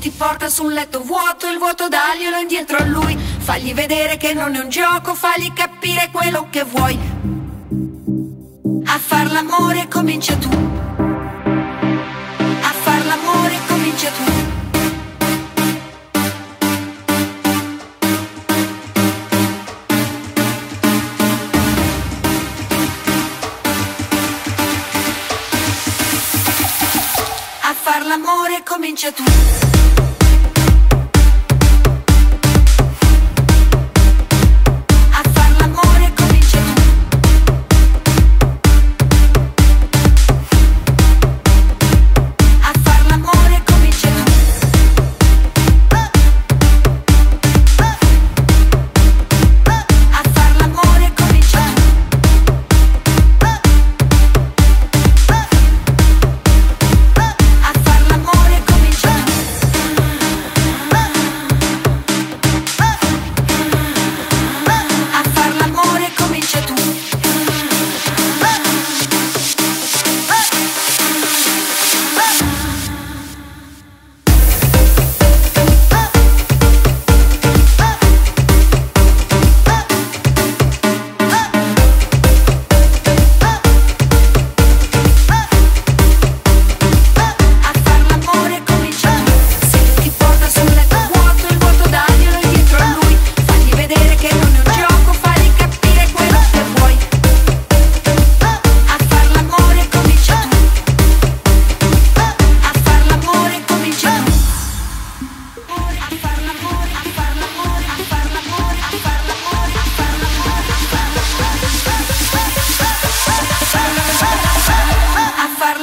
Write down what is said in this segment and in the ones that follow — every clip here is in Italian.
ti porta su un letto vuoto, il vuoto daglielo indietro a lui, fagli vedere che non è un gioco, fagli capire quello che vuoi. A far l'amore comincia tu. A far l'amore comincia tu. l'amore comincia tu.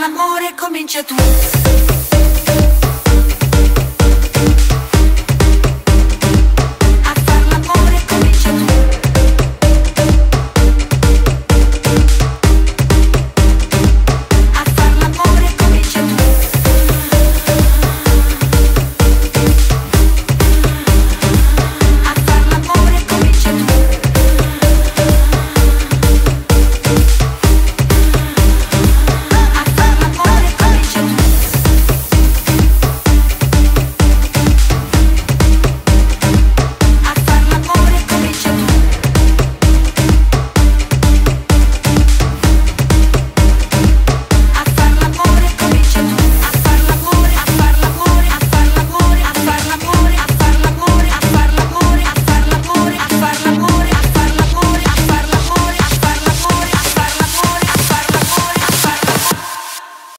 amore comincia tu.